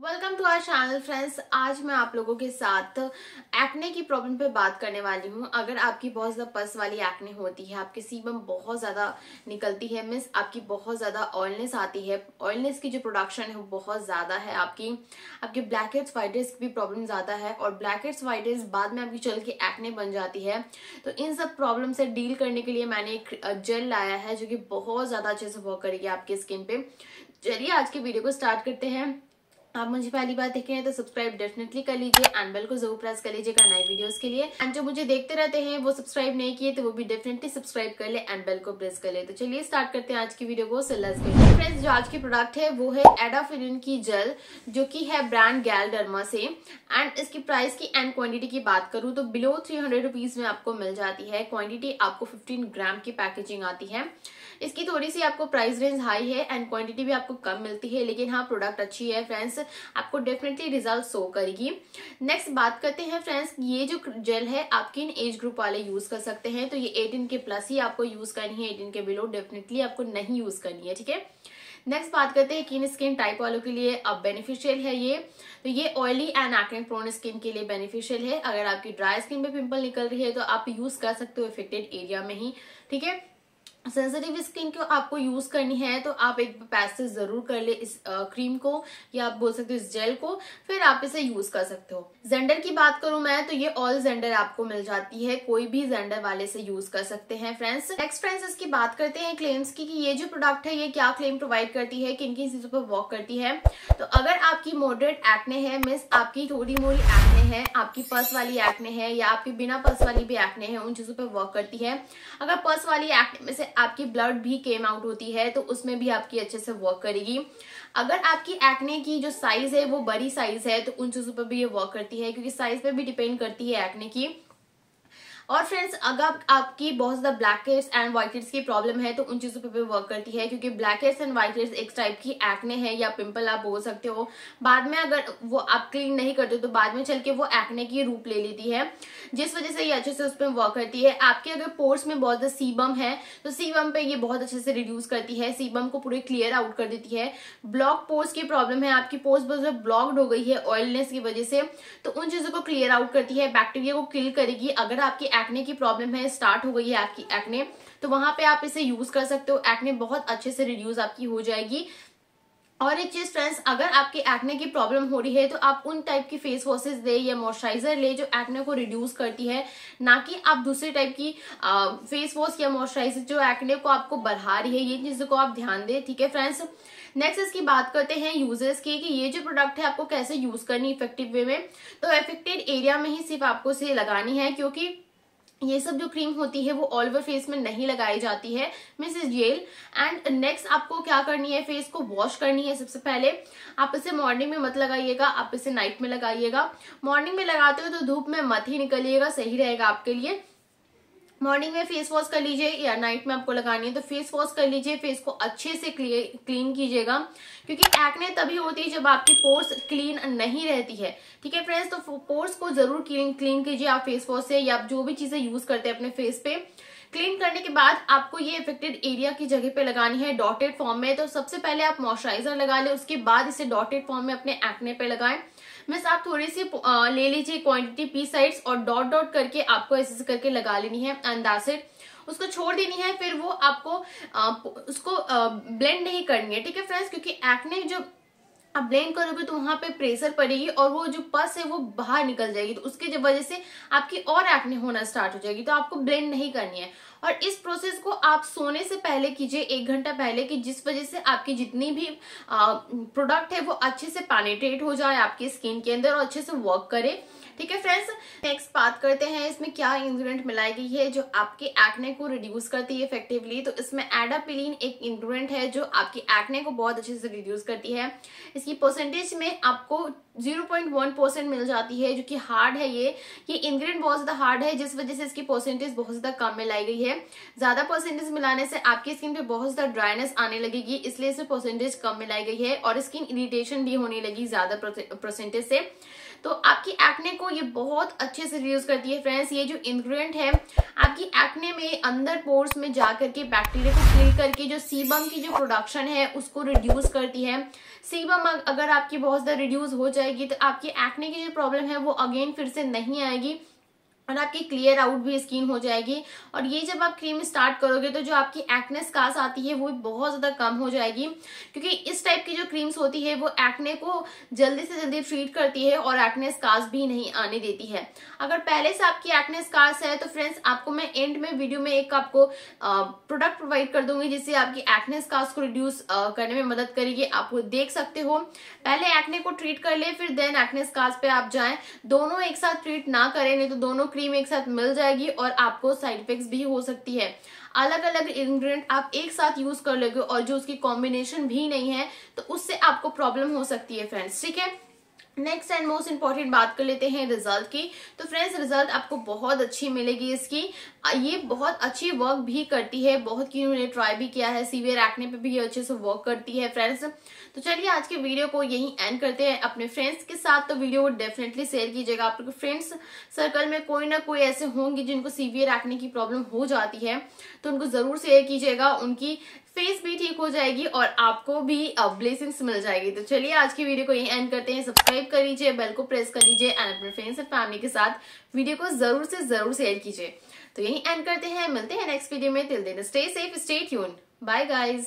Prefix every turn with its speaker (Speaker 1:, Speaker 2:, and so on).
Speaker 1: Welcome to our channel friends आज मैं आप लोगों के साथ एक्ने की प्रॉब्लम पे बात करने वाली हूँ। अगर आपकी बहुत ज़्यादा पस वाली एक्ने होती है, आपकी सीबम बहुत ज़्यादा निकलती है मीन्स आपकी बहुत ज़्यादा ऑयलनेस आती है ऑयलनेस की जो प्रोडक्शन है वो बहुत ज़्यादा है, आपकी आपकी ब्लैक हेड्स वाइटर्स की भी प्रॉब्लम ज़्यादा है और ब्लैक हेड्स वाइटर्स बाद में आपकी चल के एक्ने बन जाती है। तो इन सब प्रॉब्लम से डील करने के लिए मैंने एक जेल लाया है जो कि बहुत ज़्यादा अच्छे से वर्क करेगी आपकी स्किन पे। चलिए आज के वीडियो को स्टार्ट करते हैं। आप मुझे पहली बार देख रहे हैं तो सब्सक्राइब डेफिनेटली कर लीजिए एंड बेल को ज़रूर प्रेस कर लीजिएगा नए वीडियोस के लिए। एंड जो मुझे देखते रहते हैं, वो सब्सक्राइब नहीं किए तो वो भी डेफिनेटली सब्सक्राइब कर ले एंड बेल को प्रेस कर ले। तो चलिए स्टार्ट करते हैं आज की वीडियो को। फ्रेंड्स जो आज की प्रोडक्ट है, वो है एडाफिलिन की जेल जो की है ब्रांड गैल डर्मा से। एंड इसकी प्राइस की एंड क्वान्टिटी की बात करूँ तो बिलो थ्री हंड्रेड में आपको मिल जाती है। क्वान्टिटी आपको फिफ्टीन ग्राम की पैकेजिंग आती है। इसकी थोड़ी सी आपको प्राइस रेंज हाई है एंड क्वांटिटी भी आपको कम मिलती है, लेकिन हाँ प्रोडक्ट अच्छी है फ्रेंड्स आपको डेफिनेटली रिज़ल्ट शो करेगी। नेक्स्ट बात करते हैं फ्रेंड्स ये जो जेल है, आप किन एज ग्रुप वाले यूज़ कर सकते हैं? तो ये 18 के प्लस ही आपको यूज़ करनी है 18 के बिलो डेफिनेटली आपको नहीं यूज़ करनी है, ठीक है? नेक्स्ट बात करते हैं किन स्किन टाइप वालों के लिए अब बेनिफिशियल है ये। तो ये oily and acne prone skin के लिए बेनिफिशियल है। अगर आपकी ड्राई स्किन पे पिंपल निकल रही है तो आप यूज़ कर सकते हो इफेक्टेड एरिया में ही, ठीक है? सेंसिटिव स्किन को आपको यूज़ करनी है तो आप एक पैसे ज़रूर कर ले इस आ, क्रीम को या आप बोल सकते हो इस जेल को फिर आप इसे यूज़ कर सकते हो। जेंडर की बात करूँ मैं तो ये ऑल जेंडर आपको मिल जाती है कोई भी जेंडर वाले से यूज़ कर सकते हैं फ्रेंड्स नेक्स्ट फ्रेंड्स इसकी बात करते हैं क्लेम्स की कि ये जो प्रोडक्ट है ये क्या क्लेम प्रोवाइड करती है किन किन चीज़ों पर वर्क करती है। तो अगर आपकी मॉडरेट एक्ने है मिस आपकी थोड़ी मोड़ी एक्ने है आपकी पर्स वाली एक्ने है या आपकी बिना पर्स वाली भी एक्ने है उन चीज़ों पर वर्क करती है। अगर पर्स वाली एक्ने में से आपकी ब्लड भी केम आउट होती है तो उसमें भी आपकी अच्छे से वर्क करेगी। अगर आपकी एक्ने की जो साइज़ है, वो बड़ी साइज़ है तो उन चीज़ों पर भी ये वर्क करती है, क्योंकि साइज़ पर भी डिपेंड करती है एक्ने की। और फ्रेंड्स अगर आपकी बहुत ज़्यादा blackheads and whiteheads की प्रॉब्लम है तो उन चीज़ों पे भी वर्क करती है, क्योंकि blackheads and whiteheads एक टाइप की एक्ने है, या पिंपल आप बोल सकते हो। बाद में अगर वो आप क्लीन नहीं करते तो बाद में चल के वो एक्ने की रूप ले लेती है, जिस वजह से ये अच्छे से उस पर वर्क करती है। आपके अगर पोर्स में बहुत ज़्यादा सीबम है तो सीबम पे ये बहुत अच्छे से रिड्यूस करती है सीबम को पूरे क्लियर आउट कर देती है। ब्लॉक पोर्स की प्रॉब्लम है, आपकी पोर्स बहुत ज़्यादा ब्लॉक्ड हो गई है ऑयलनेस की वजह से तो उन चीज़ों को क्लियर आउट करती है बैक्टीरिया को किल करेगी। अगर आपकी एक्ने की प्रॉब्लम है स्टार्ट हो गई है आपकी एक्ने तो वहाँ पे आप इसे यूज़ कर सकते हो। एक्ने बहुत अच्छे से रिड्यूस आपकी हो जाएगी। और एक चीज़ फ्रेंड्स अगर आपकी एक्ने की प्रॉब्लम हो रही है तो आप उन टाइप की फेस वॉशेस ले या मॉइस्चराइजर ले जो एक्ने को रिड्यूस करती है। ना कि आप दूसरे टाइप की आ, फेस वॉश या मॉइस्चराइजर जो एक्ने को आपको बढ़ा रही है ये चीज़ों को आप ध्यान दें ठीक है फ्रेंड्स नेक्स्ट इसकी बात करते हैं यूज़र्स की कि ये जो प्रोडक्ट है आपको कैसे यूज़ करनी इफ़ेक्टिव वे में? तो इफेक्टेड एरिया में ही सिर्फ़ आपको से लगानी है क्योंकि ये सब जो क्रीम होती है, वो ऑल ओवर फेस में नहीं लगाई जाती है मिस येल एंड नेक्स्ट आपको क्या करनी है? फेस को वॉश करनी है सबसे पहले। आप इसे मॉर्निंग में मत लगाइएगा, आप इसे नाइट में लगाइएगा। मॉर्निंग में लगाते हो तो धूप में मत ही निकलिएगा, सही रहेगा आपके लिए। मॉर्निंग में फेस वॉश कर लीजिए या नाइट में आपको लगानी है तो फेस वॉश कर लीजिए फेस को अच्छे से क्लीन कीजिएगा। क्योंकि एक्ने तभी होती है जब आपकी पोर्स क्लीन नहीं रहती है। ठीक है फ्रेंड्स तो पोर्स को ज़रूर क्लीन क्लीन कीजिए आप फेस वॉश से या आप जो भी चीज़ें यूज़ करते हैं अपने फेस पे। क्लीन करने के बाद आपको ये इफेक्टेड एरिया की जगह पे लगानी है डॉटेड फॉर्म में। तो सबसे पहले आप मॉइस्चराइजर लगा ले, उसके बाद इसे डॉटेड फॉर्म में अपने एक्ने पे लगाएँ। मिस आप थोड़ी सी ले लीजिए क्वांटिटी पी साइड्स और डॉट डॉट करके आपको ऐसे करके लगा लेनी है अंदाजे उसको छोड़ देनी है फिर वो आपको आ, उसको ब्लेंड नहीं करनी है ठीक है फ्रेंड्स क्योंकि एक्ने जो आप ब्लेंड करोगे तो वहाँ पे प्रेशर पड़ेगी और वो जो पस है वो बाहर निकल जाएगी तो उसकी वजह से आपकी और एक्ने होना स्टार्ट हो जाएगी तो आपको ब्लेंड नहीं करनी है। और इस प्रोसेस को आप सोने से पहले कीजिए, एक घंटा पहले की जिस वजह से आपकी जितनी भी प्रोडक्ट है वो अच्छे से पैनेट्रेट हो जाए आपकी स्किन के अंदर और अच्छे से वर्क करे। ठीक है फ्रेंड्स नेक्स्ट बात करते हैं, इसमें क्या इंग्रेडिएंट मिलाई गई है जो आपके एक्ने को रिड्यूस करती है इफेक्टिवली तो इसमें एडापिलीन एक इंग्रेडिएंट है जो आपकी एक्ने को बहुत अच्छे से रिड्यूस करती है। इसकी परसेंटेज में आपको 0.1 परसेंट मिल जाती है, जो कि हार्ड है ये। ये इंग्रेडिएंट बहुत ज़्यादा हार्ड है, जिस वजह से इसकी परसेंटेज बहुत ज़्यादा कम मिलाई गई है। है। ज़्यादा परसेंटेज मिलाने से आपकी स्किन पे बहुत ज़्यादा ड्राइनेस आने लगेगी, इसलिए इसे परसेंटेज कम मिलाई गई है और स्किन इरिटेशन भी होने लगी ज़्यादा परसेंटेज से। तो आपकी एक्ने को ये बहुत अच्छे से रिड्यूस करती है फ्रेंड्स ये जो इंग्रेडिएंट है, आपकी एक्ने में अंदर पोर्स में जाकर के बैक्टीरिया को किल करके जो सीबम की जो प्रोडक्शन है, उसको रिड्यूस करती है। सीबम अगर आपकी बहुत ज़्यादा रिड्यूस हो जाएगी तो आपकी एक्ने की जो प्रॉब्लम है, वो अगेन फिर से नहीं आएगी। और आपकी क्लियर आउट भी स्किन हो जाएगी। और ये जब आप क्रीम स्टार्ट करोगे तो जो आपकी एक्ने कास आती है, वो बहुत ज़्यादा कम हो जाएगी। क्योंकि इस टाइप की जो क्रीम्स होती है, वो एक्ने को जल्दी से जल्दी ट्रीट करती है और एक्ने कास भी नहीं आने देती है। अगर पहले से आपकी एक्ने कास है तो फ्रेंड्स आपको मैं एंड में वीडियो में एक आपको प्रोडक्ट प्रोवाइड कर दूँगी, जिससे आपकी एक्ने कास को रिड्यूस करने में मदद करेगी। आप देख सकते हो, पहले एक्ने को ट्रीट कर ले, फिर देन एक्ने कास पे आप जाए। दोनों एक साथ ट्रीट ना करें, नहीं तो दोनों क्रीम एक साथ मिल जाएगी और आपको साइड इफ़ेक्ट भी हो सकती है। अलग अलग इंग्रेडिएंट आप एक साथ यूज़ कर लोगे और जो उसकी कॉम्बिनेशन भी नहीं है तो उससे आपको प्रॉब्लम हो सकती है फ्रेंड्स ठीक है? नेक्स्ट एंड मोस्ट इंपॉर्टेंट बात कर लेते हैं रिज़ल्ट की। तो फ्रेंड्स रिज़ल्ट आपको बहुत अच्छी मिलेगी इसकी। ये बहुत अच्छी वर्क भी करती है। बहुत की उन्होंने ट्राई भी किया है? सीवियर एक्ने पे भी ये अच्छे से वर्क करती है फ्रेंड्स तो चलिए आज के वीडियो को यही एंड करते हैं अपने फ्रेंड्स के साथ। तो वीडियो को डेफिनेटली शेयर कीजिएगा आप लोग। फ्रेंड्स सर्कल में कोई ना कोई ऐसे होंगे जिनको सीवियर एक्ने की प्रॉब्लम हो जाती है। तो उनको ज़रूर शेयर कीजिएगा उनकी फेस भी ठीक हो जाएगी और आपको भी ब्लेसिंग्स मिल जाएगी। तो चलिए, आज की वीडियो को यही एंड करते हैं। सब्सक्राइब कर लीजिए बेल को प्रेस कर लीजिए एंड अपने फ्रेंड्स एंड फैमिली के साथ वीडियो को ज़रूर से ज़रूर शेयर कीजिए। तो यही एंड करते हैं। मिलते हैं नेक्स्ट वीडियो में। Till then stay safe stay tune bye guys